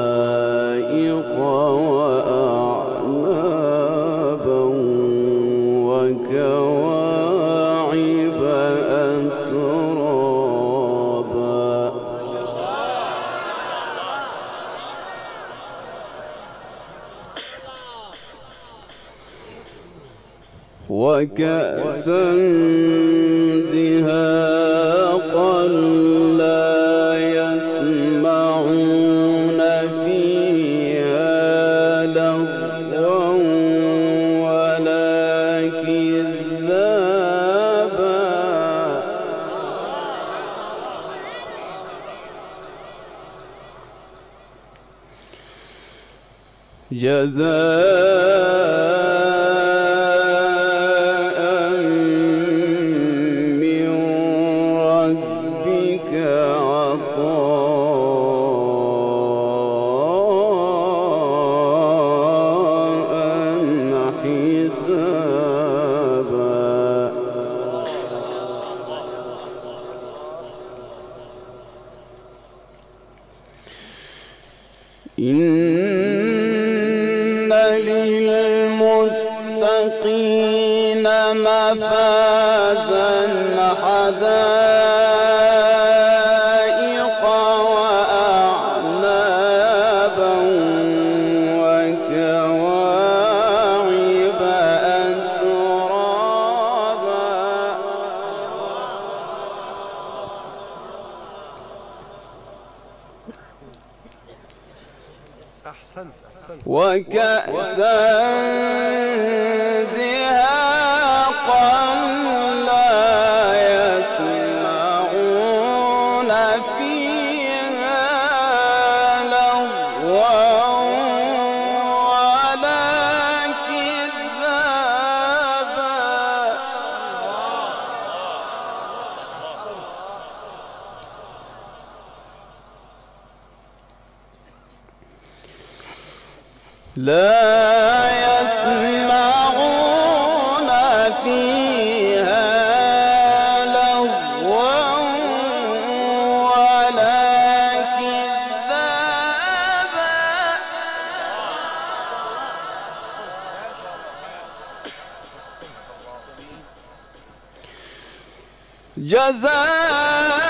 حدائق وأعنابا وكواعب أترابا وكأسا وكأسا دهاقا جزاء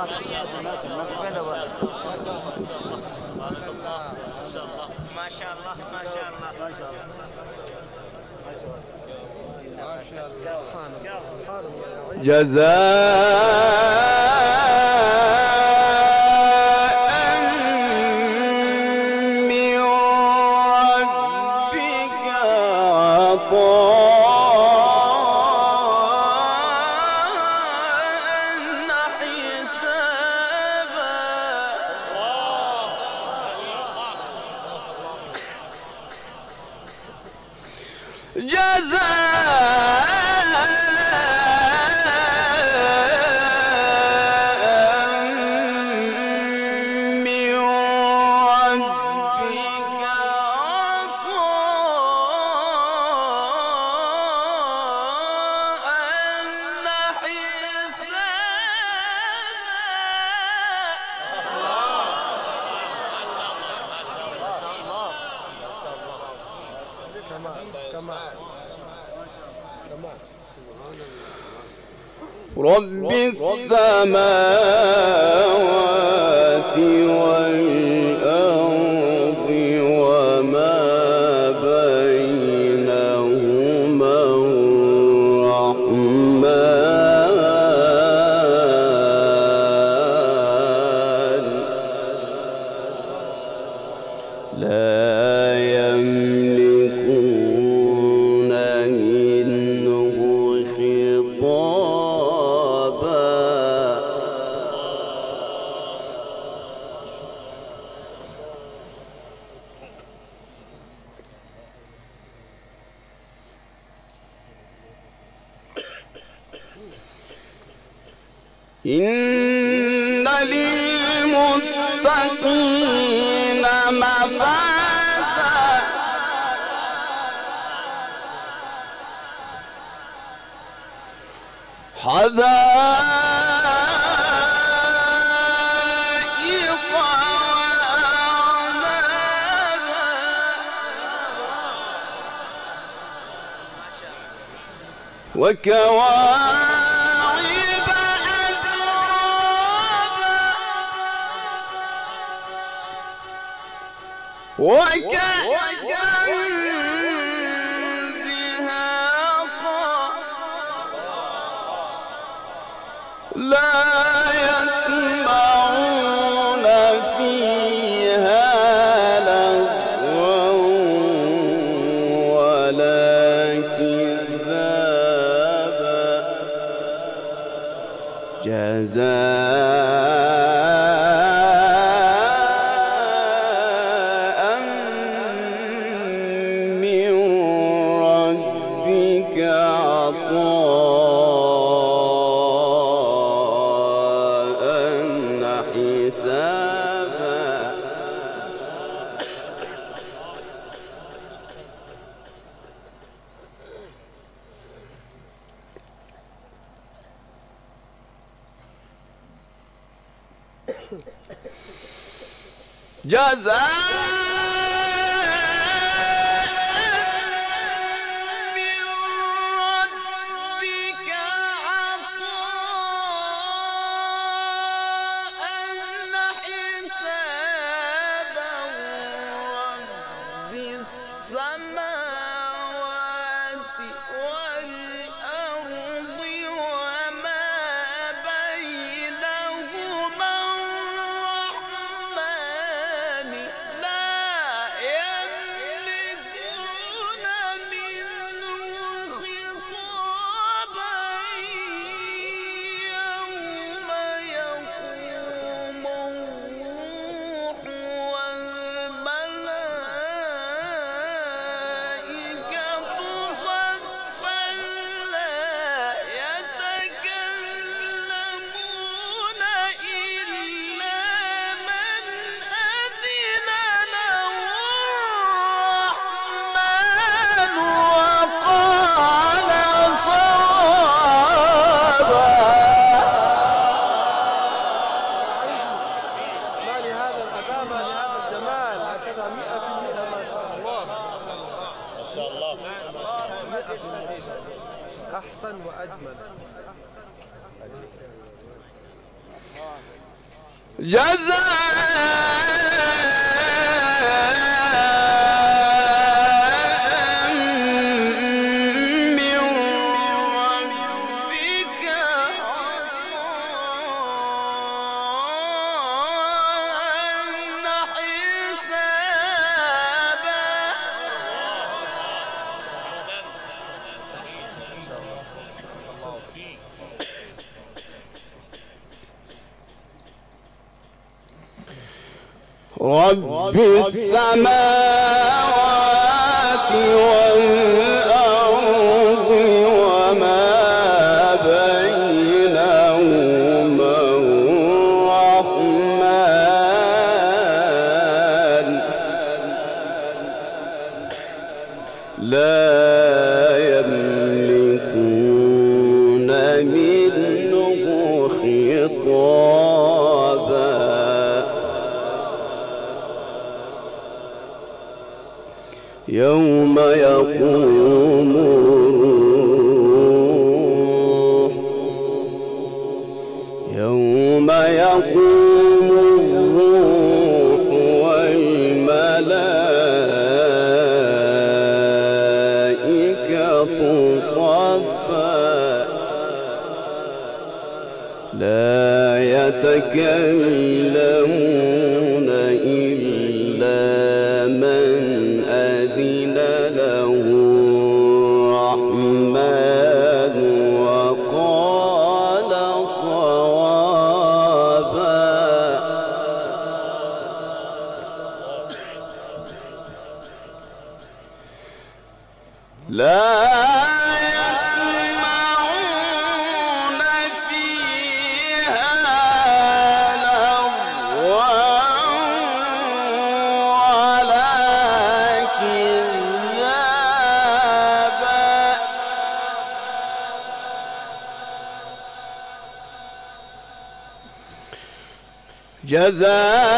ما 我怎么 وكواعب أترابا وكأسا لا José! أحسن وأجمل. جزاك Mama. يتكلمون جزاء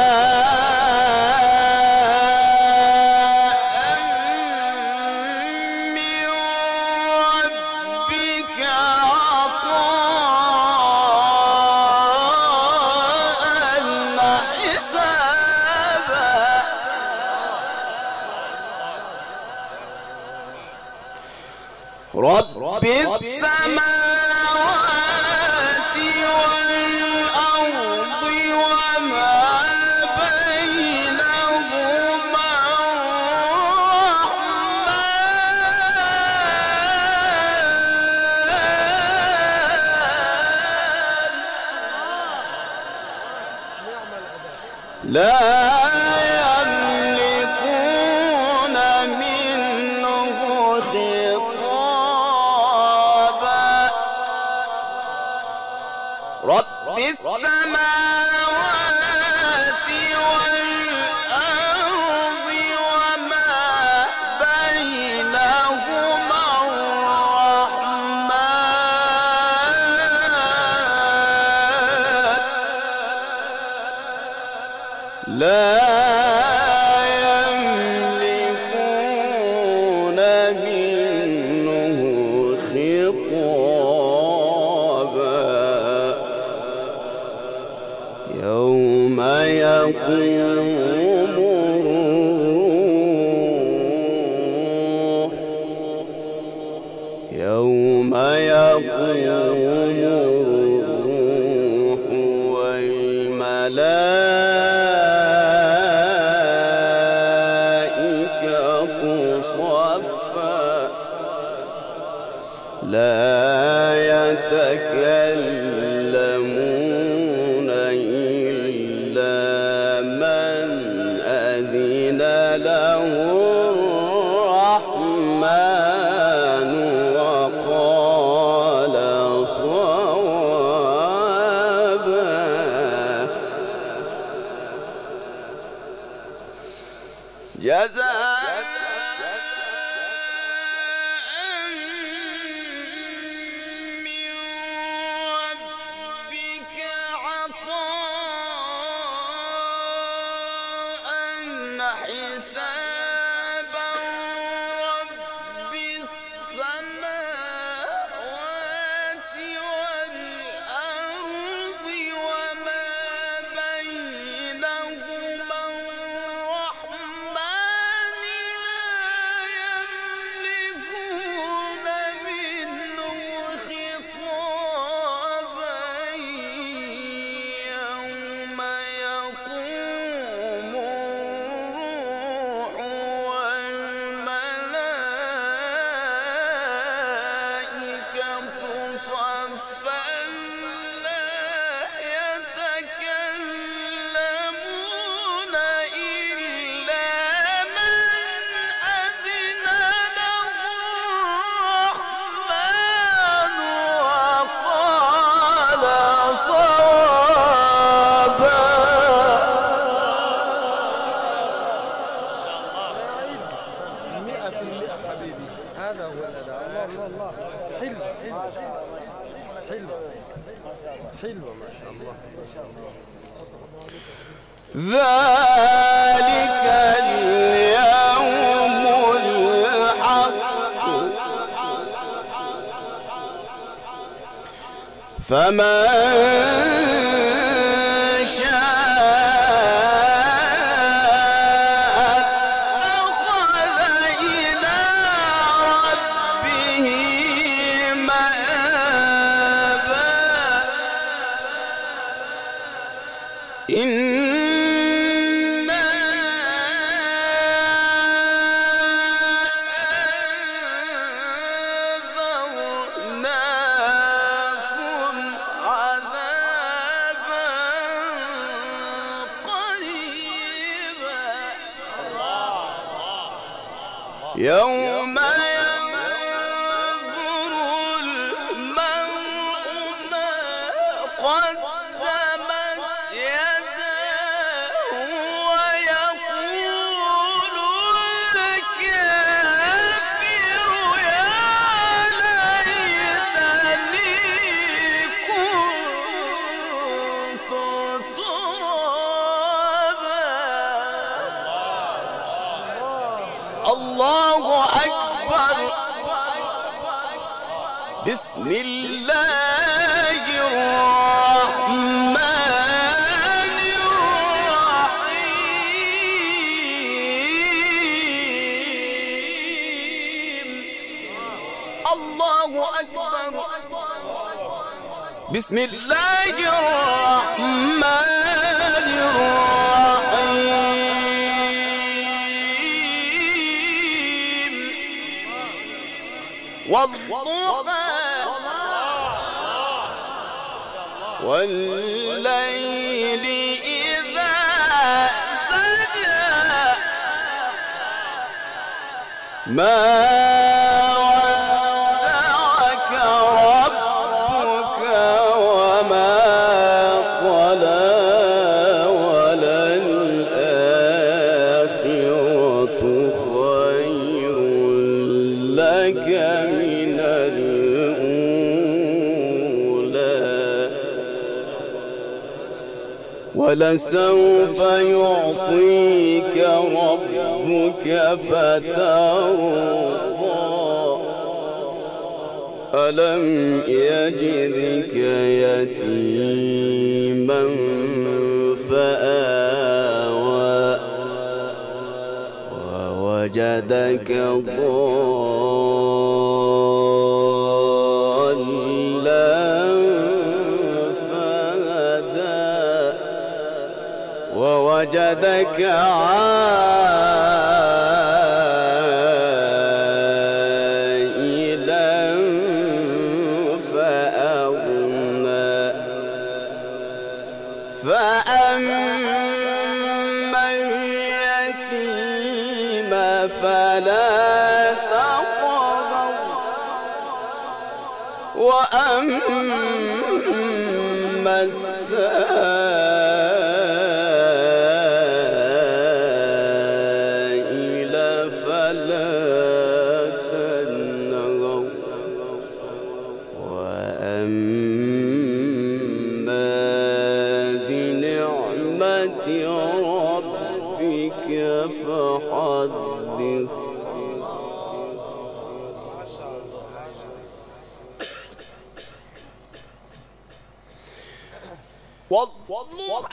It's أكبر. بسم الله الرحمن الرحيم. الله أكبر. بسم الله الرحمن الرحيم. والضحى والليل إذا سجى. ما ولسوف يعطيك ربك فترضى. ألم يجدك يتيما فآوى. ووجدك ضار وجدك عائلا 我我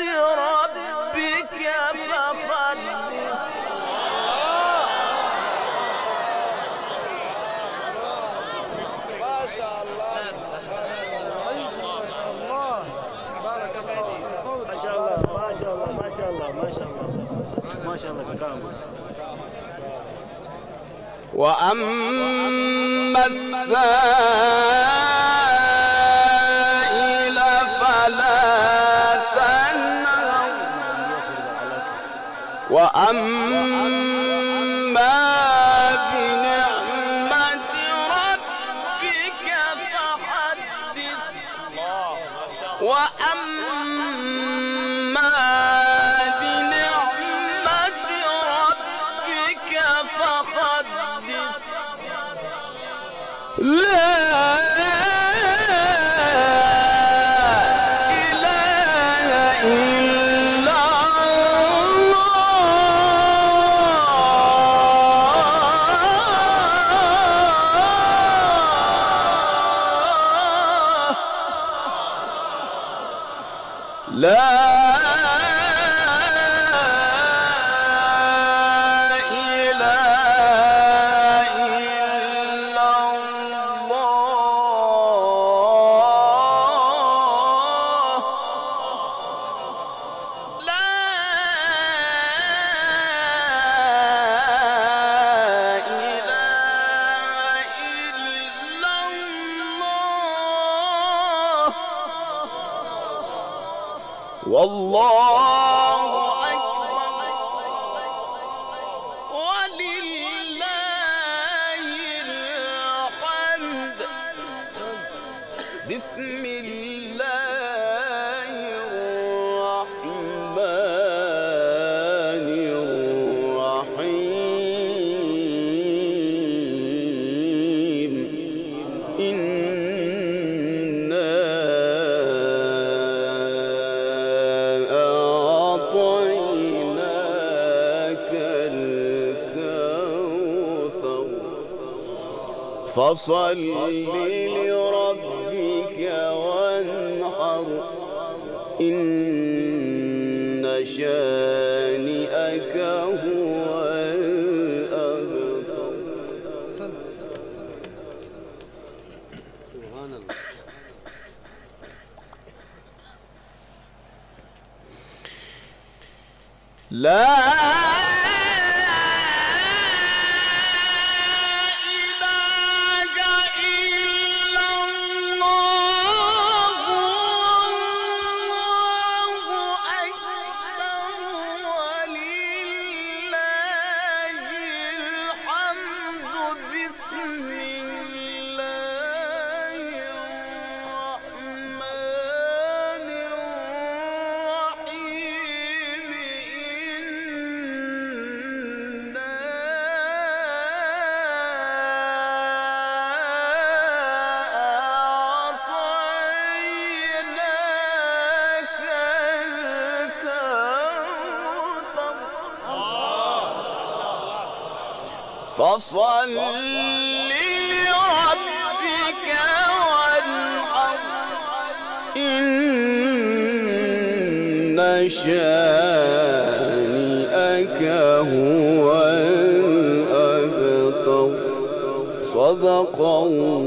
ربك فحدث ما شاء الله. ما شاء الله. الله ما شاء الله ما شاء الله. ما شاء الله ما شاء وأما السائل وأما بنعمة ربك فحدث. وأما بنعمة ربك فحدث. والله فصل لربك وانحر. إن شانئك هو الأبتر. سبحان الله لا فصل لربك وانحر. إن شانئك هو الأبتر. صدق الله.